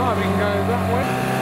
are in go that way.